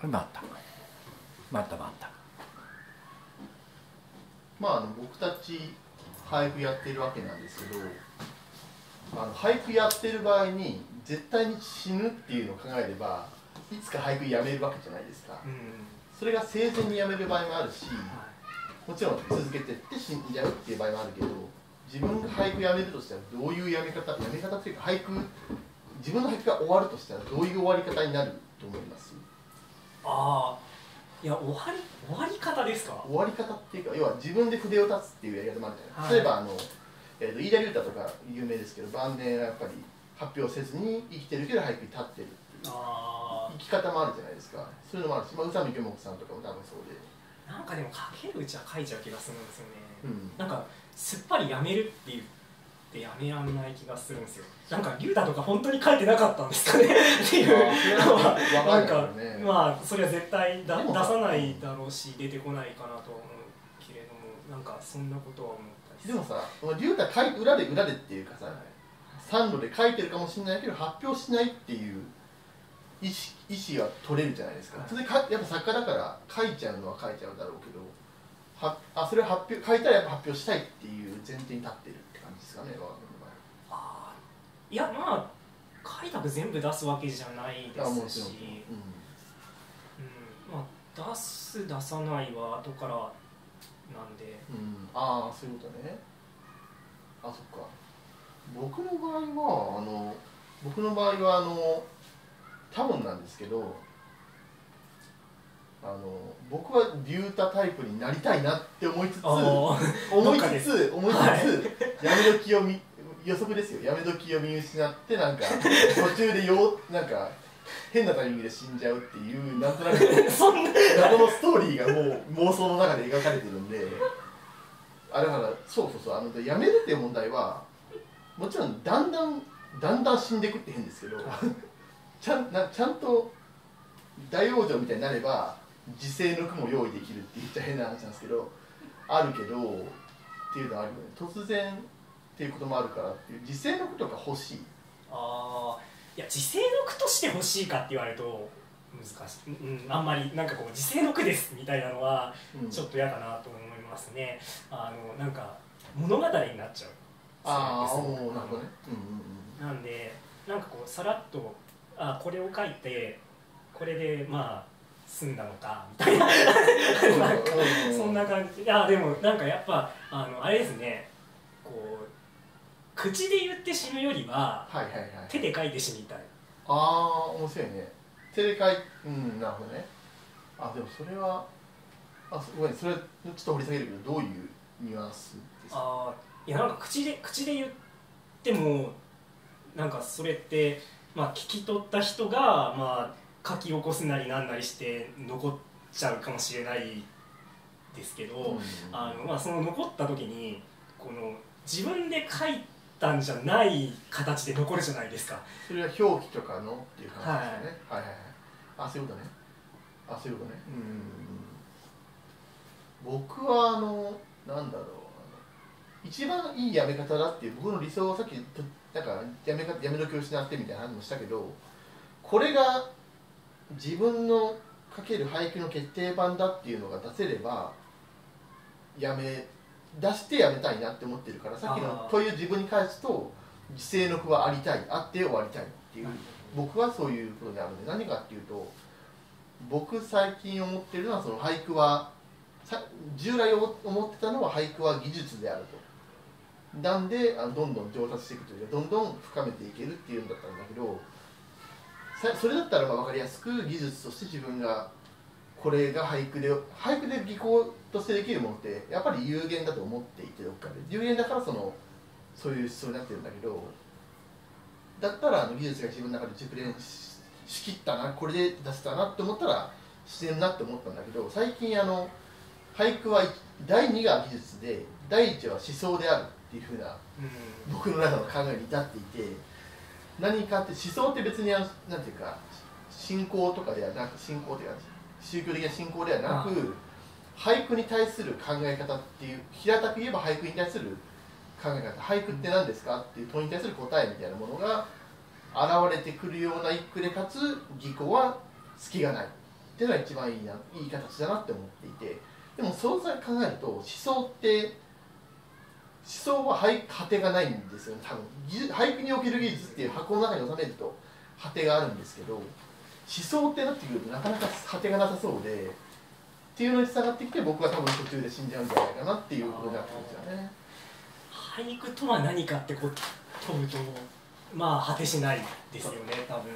これもあった。またまた。まああの僕たち俳句やってるわけなんですけどあの俳句やってる場合に絶対に死ぬっていうのを考えればいつか俳句やめるわけじゃないですか。うん。それが生前にやめる場合もあるしもちろん続けてって死んじゃうっていう場合もあるけど自分が俳句やめるとしたらどういうやめ方やめ方っていうか俳句自分の俳句が終わるとしたらどういう終わり方になると思います？ああいや終わり終わり方ですか？終わり方っていうか要は自分で筆を立つっていうやり方もあるじゃない、はい。例えばあの、えー、と飯田龍太とか有名ですけど晩年はやっぱり発表せずに生きてるけど俳句に立ってるっていうあ生き方もあるじゃないですか。そういうのもあるし、まあ、宇佐美玉木さんとかも多分そうで、あなんかでも書けるうちは書いちゃう気がするんですよね、うん、なんかすっぱりやめるって言ってやめらんない気がするんですよ。なんか龍太とか本当に書いてなかったんですかね。っていう。あーそれはわなかんないんかよね。まあそれは絶対だ出さないだろうし出てこないかなとは思うけれどもなんかそんなことは思ったりでもさ龍太書い裏で裏でっていうかさ、はい三度で書いてるかもしれないけど発表しないっていう意思意思は取れるじゃないですか、はい。それでかやっぱ作家だから書いちゃうのは書いちゃうだろうけどはあそれを発表書いたらやっぱ発表したいっていう前提に立ってるですかね我があー。いやまあ書いたく全部出すわけじゃないですし。うん。うん。まあ、出す出さないは後からなんで。うん、ああそういうことね。あそっか。僕の場合はあの僕の場合はあの多分なんですけどあの僕は竜太タイプになりたいなって思いつつあ思いつつ思いつつ、はい。やめ時を見予測ですよ。やめ時を見失ってなんか途中でようなんか変なタイミングで死んじゃうっていうなんとなく 謎のストーリーがもう妄想の中で描かれてるんであだからそうそうそうあの辞めるっていう問題はもちろんだんだんだんだん死んでいくって変ですけど ちゃんなちゃんと大往生みたいになれば時世の句も用意できるって言っちゃ変な話なんですけどあるけどっていうのはあるよね。突然っていうこともあるからっていう時世の句とか欲しい。あー。いや時世の句として欲しいかって言われると難しい、うん、あんまりなんかこう時世の句ですみたいなのはうん。ちょっと嫌かなと思いますね。あのなんか物語になっちゃう。ああなるほどね。うんうんうん。なんでなんかこうさらっとあこれを書いてこれでまあ済んだのかみたいな。なんそんな感じ。いやでもなんかやっぱあのあれですね。こう口で言って死ぬよりははいはいはい。手で書いて死にたい。ああ面白いね。テレカイうんなるほどね。あでもそれはあすごめんそれちょっと掘り下げるけどどういうニュアンスですか？あーいやなんか口で口で言ってもなんかそれって、まあ、聞き取った人が、まあ、書き起こすなりなんなりして残っちゃうかもしれないですけど、うん。あのまあ、その残った時にこの自分で書いたんじゃない形で残るじゃないですか。それは表記とかのっていう感じですよね、はい、はいはいあそういうことね。あそういうことね。うん。僕はあのなんだろう。一番いいやめ方だっていう僕の理想をさっきとなんかやめかやめ時を失ってみたいな話もしたけどこれが自分の書ける俳句の決定版だっていうのが出せればやめ出してやめたいなって思ってるからさっきのあー。問いを自分に返すと時世の句はありたいあって終わりたいっていう僕はそういうことであるので何かっていうと僕最近思ってるのはその俳句はさ従来思ってたのは俳句は技術であると。なんであのどんどん上達していくというかどんどん深めていけるっていうんだったんだけどさそれだったらまあ分かりやすく技術として自分がこれが俳句で俳句で技巧としてできるものってやっぱり有限だと思っていてどっかで。有限だからそのそういう思想になってるんだけど。だったらあの技術が自分の中で熟練ししきったなこれで出せたなって思ったら自然だって思ったんだけど最近あの俳句は第2が技術で第1は思想であるっていうふうなうん。僕の中の考えに至っていて何かって思想って別にあのなんていうか信仰とかではなく信仰というか宗教的な信仰ではなく俳句に対する考え方っていう平たく言えば俳句に対する考え方。俳句って何ですかっていう問いに対する答えみたいなものが現れてくるような一句でかつ技巧は隙がない。っっていうのが一番いいないい形だなって思っていて。でもそう考えると思想って思想は俳果てがないんですよね。多分技術俳句における技術っていう箱の中に収めると果てがあるんですけど思想ってなってくるとなかなか果てがなさそうでっていうのに従ってきて僕は多分途中で死んじゃうんじゃないかなっていうことになってるんですよね。俳句とは何かってこう問うとまあ果てしないですよね多分、うん、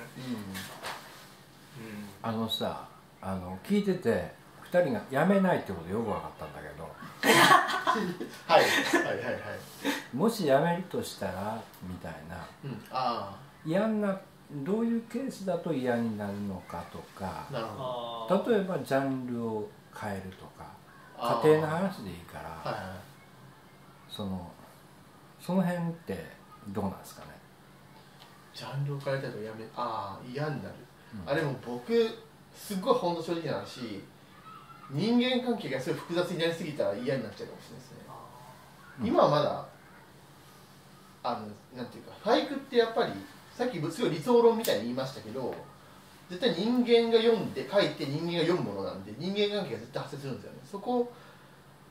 あのさあの聞いてて2人が辞めないってことよく分かったんだけど。はいはいはいはい。もし辞めるとしたらみたいな、うん、あ嫌などういうケースだと嫌になるのかとか。なるほど。例えばジャンルを変えるとか。家庭の話でいいから、はいはい。そのその辺ってどうなんですかね、ジャンルを変えたいとやめああ嫌になる、うん。あでも僕すっごい本当正直な話人間関係がすごい複雑になりすぎたら嫌になっちゃうかもしれないですね、うん。今はまだあのなんていうか俳句ってやっぱりさっきすごい理想論みたいに言いましたけど絶対人間が読んで書いて人間が読むものなんで人間関係が絶対発生するんですよね。そこ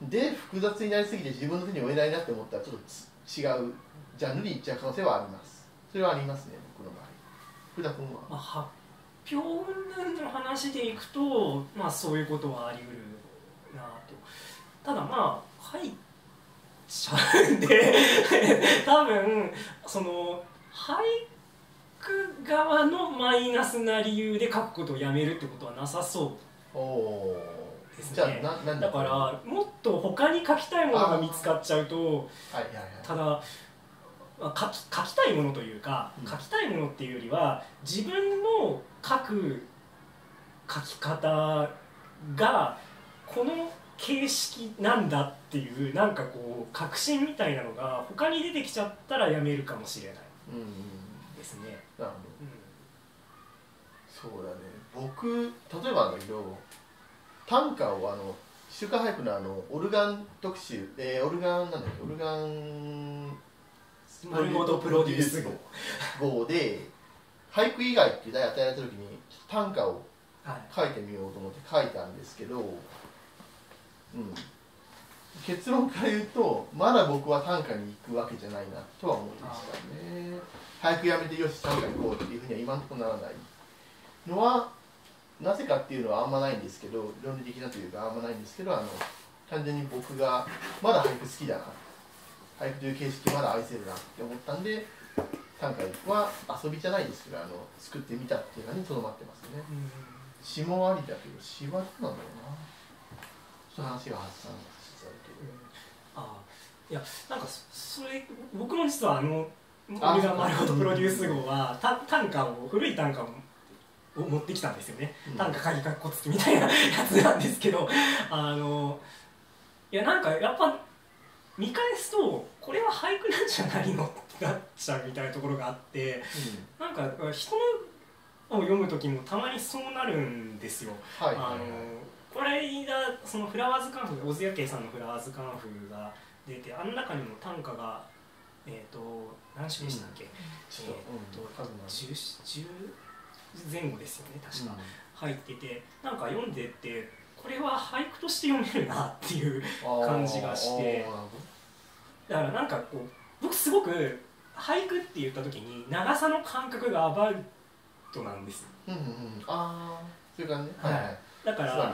で複雑になりすぎて自分の手に負えないなって思ったらちょっとつ違うジャンルに行っちゃう可能性はあります。それはありますね僕の場合。福田君は？まあ、発表云々の話でいくと、まあ、そういうことはあり得るなと。ただまあ書いちゃうんで 多分その俳句側のマイナスな理由で書くことをやめるってことはなさそう。ですね。じゃあななんだからもっと他に書きたいものが見つかっちゃうとはいはいはい。ただまあ書き書きたいものというか、うん。書きたいものっていうよりは自分の書く書き方がこの形式なんだっていうなんかこう確信みたいなのが他に出てきちゃったらやめるかもしれない。ですね。うん。どそうだね。僕例えばだけど短歌をあの週刊俳句のあのオルガン特集、えーオルガンなんだっけオルガン丸ごとプロデュース号。号で俳句以外っていう題与えられた時に短歌をはい。書いてみようと思って書いたんですけど、うん、結論から言うとまだ僕は短歌に行くわけじゃないなとは思いましたね。俳句やめてよし短歌に行こうっていうふうには今のところならないのはなぜかっていうのはあんまないんですけど論理的なというかあんまないんですけどあの単純に僕がまだ俳句好きだな俳句という形式まだ愛せるなって思ったんで短歌は遊びじゃないですけどあの作ってみたっていうのにとどまってますね。うん。詩もありだけど詩はどうなんだろうな。ちょっと話が発散しちゃうけど。あいやなんかそそれ僕も実はあのあ俺が丸ごとプロデュース号はた短歌を古い短歌をを持ってきたんですよね、うん。短歌鍵かっこつきみたいなやつなんですけどあのいやなんかやっぱ見返すとこれは俳句なんじゃないのってなっちゃうみたいなところがあってなんか人のを読む時もたまにそうなるんですよ。はい。はいあのこれ間そのフラワーズカンフ小津屋家さんのフラワーズカンフが出てあの中にも短歌がえっ、と何種でしたっけ、ちょっとうん。数の10 10前後ですよね確か、入っててなんか読んでってこれは俳句として読めるなっていう感じがして。だからなんかこう僕すごく俳句って言った時に長さの感覚がアバウトなんですうんうんうん。ああそういう感じね。はい。はいだかつまら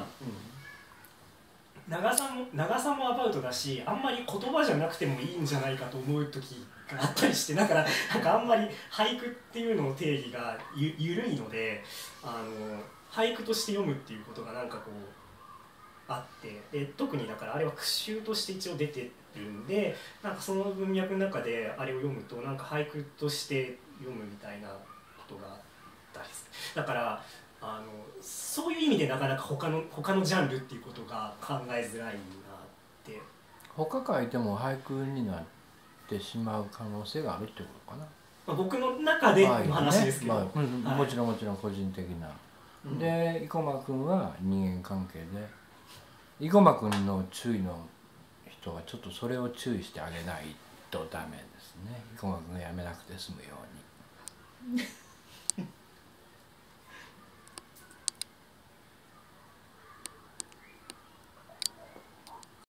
長さも長さもアバウトだしあんまり言葉じゃなくてもいいんじゃないかと思う時があったりしてだからなんかあんまり俳句っていうのの定義がゆ緩いのであの俳句として読むっていうことがなんかこうあってで特にだからあれは句集として一応出てるんでなんかその文脈の中であれを読むとなんか俳句として読むみたいなことがあったりする。だからあのそういう意味でなかなか他の他のジャンルっていうことが考えづらいなって。他書いても俳句になってしまう可能性があるってことかな。まあ、僕の中での話ですけど、まあねまあもちろんもちろん個人的な、うん。で生駒君は人間関係で生駒君の注意の人はちょっとそれを注意してあげないとダメですね。生駒君がやめなくて済むように。